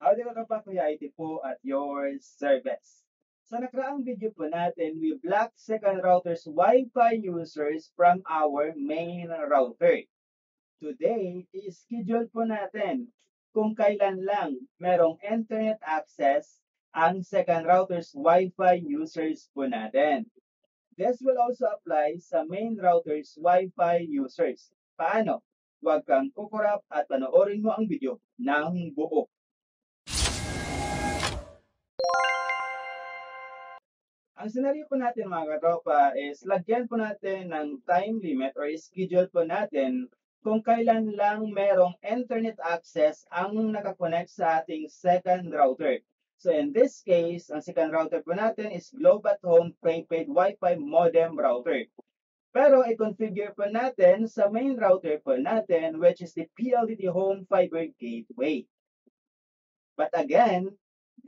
Howdy mga Kuya IT po at your service. Sa nakaraang video po natin, we blocked second router's Wi-Fi users from our main router. Today, i-schedule po natin kung kailan lang merong internet access ang second router's Wi-Fi users po natin. This will also apply sa main router's Wi-Fi users. Paano? Huwag kang kukurap at panoorin mo ang video ng buo. Ang scenario po natin mga katropa is lagyan po natin ng time limit or schedule po natin kung kailan lang merong internet access ang nakakonect sa ating second router. So in this case, ang second router po natin is Globe at Home prepaid Wi-Fi modem router. Pero i-configure po natin sa main router po natin which is the PLDT Home Fiber Gateway. But again,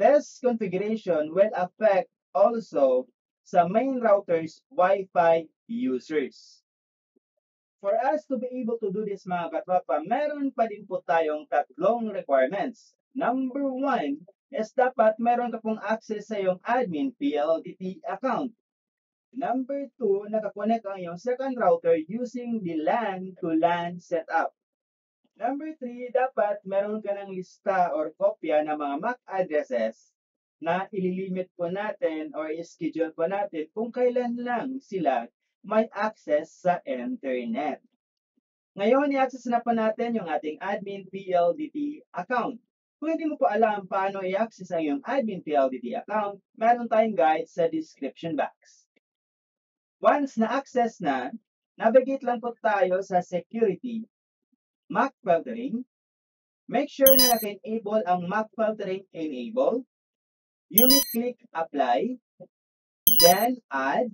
this configuration will affect also sa main router's Wi-Fi users. For us to be able to do this mga katropa, meron pa din po tayong tatlong requirements. Number one is dapat meron ka pong access sa iyong admin PLDT account. Number two, nakakonect ang iyong second router using the LAN to LAN setup. Number three, dapat meron ka ng lista or kopya ng mga MAC addresses na ililimit po natin or schedule po natin kung kailan lang sila may access sa internet. Ngayon, i-access na po natin yung ating admin PLDT account. Kung hindi mo po alam paano i-access ang iyong admin PLDT account, meron tayong guide sa description box. Once na-access na, navigate lang po tayo sa security, MAC filtering. Make sure na naka-enable ang MAC filtering enable you may click apply, then add.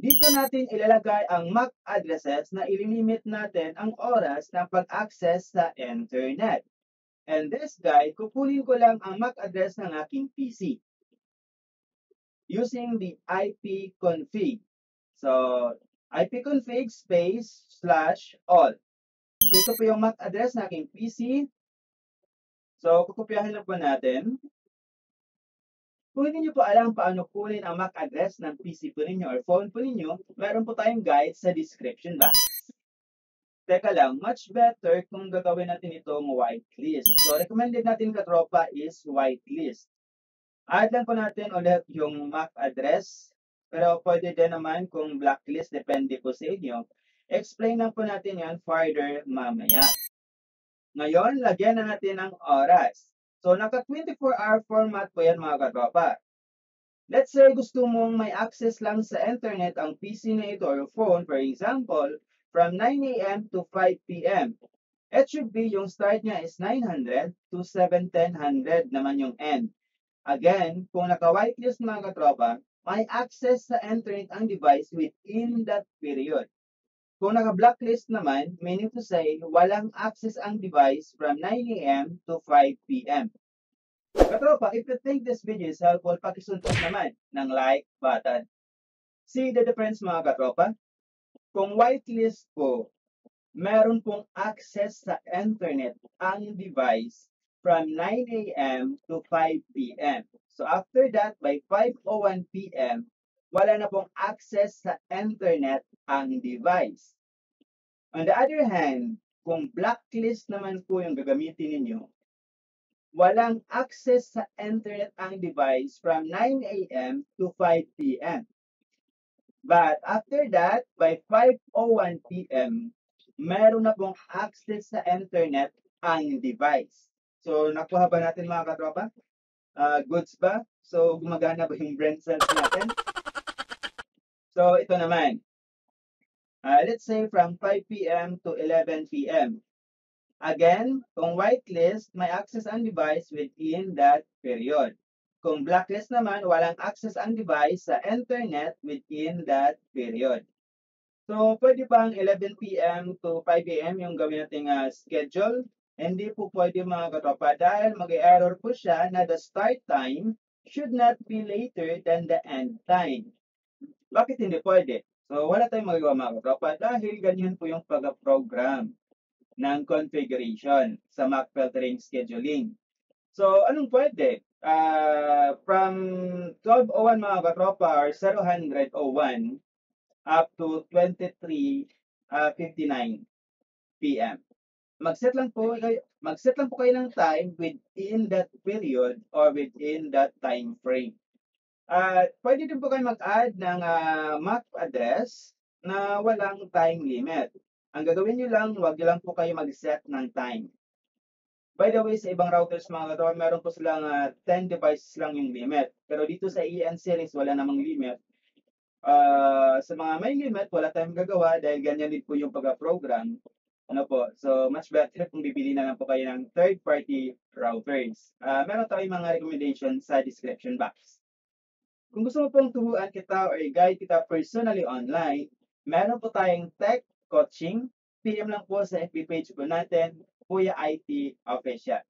Dito natin ilalagay ang MAC addresses na ililimit natin ang oras ng pag-access sa internet. And this guide, kukunin ko lang ang MAC address ng aking PC using the IP config. So, IP config space slash all. So, ito po yung MAC address ng aking PC. So, kukopyahin lang po natin. Kung hindi nyo po alam paano kunin ang MAC address ng PC po ninyo or phone po ninyo, meron po tayong guide sa description box. Teka lang, much better kung gagawin natin itong whitelist. So, recommended natin katropa is whitelist. Add lang po natin ulit yung MAC address. Pero pwede din naman kung blacklist, depende po sa inyo. Explain lang po natin yan further mamaya. Ngayon, lagyan na natin ng oras. So, naka 24-hour format po yan mga katropa. Let's say gusto mong may access lang sa internet ang PC na ito or phone, for example, from 9 a.m. to 5 p.m. It should be yung start niya is 900 to 7100 naman yung end. Again, kung naka-whitelist mga katropa, may access sa internet ang device within that period. Kung naka-blacklist naman, meaning to say, walang access ang device from 9 a.m. to 5 p.m. Katropa, if you think this video is helpful, pakisuntok naman ng like button. See the difference mga katropa? Kung whitelist po, meron pong access sa internet ang device from 9 a.m. to 5 p.m. So after that, by 5.01 p.m., wala na pong access sa internet ang device. On the other hand, kung blacklist naman po yung gagamitin ninyo, walang access sa internet ang device from 9 a.m. to 5 p.m. But after that, by 5.01 p.m., meron na pong access sa internet ang device. So, nakuha ba natin mga katropa? Uh, goods ba? So, gumagana ba yung brain cells natin? So, ito naman. Uh, let's say from 5 p.m. to 11 p.m. Again, kung whitelist, may access ang device within that period. Kung blacklist naman, walang access ang device sa internet within that period. So, pwede bang 11 p.m. to 5 a.m. yung gawin nating uh, schedule? Hindi po pwede mga katropa dahil mag-error po siya na the start time should not be later than the end time. Bakit hindi pwede? So, wala tayong magagawa mga katropa dahil ganyan po yung pag-program ng configuration sa MAC filtering scheduling. So, anong pwede? Ah, from 12:01 mga katropa or 01:01 up to 23:59 PM. Mag-set lang po kayo mag-set lang po kayo ng time within that period or within that time frame. At pwede din po kayo mag-add ng, ah, MAC address na walang time limit. Ang gagawin niyo lang, wag niyo lang po kayo mag-set ng time. By the way, sa ibang routers mga katropa, meron po silang, ah, 10 devices lang yung limit. Pero dito sa EN series wala namang limit. Ah, sa mga may limit, wala tayong magagawa dahil ganyan din po yung pagka-program. Ano po, so much better kung bibili na lang po kayo ng third party routers. Ah, meron tayong mga recommendation sa description box. Kung gusto mo pong turuan kita or i-guide kita personally online, meron po tayong tech coaching. PM lang po sa FB page po natin, Kuya IT Official.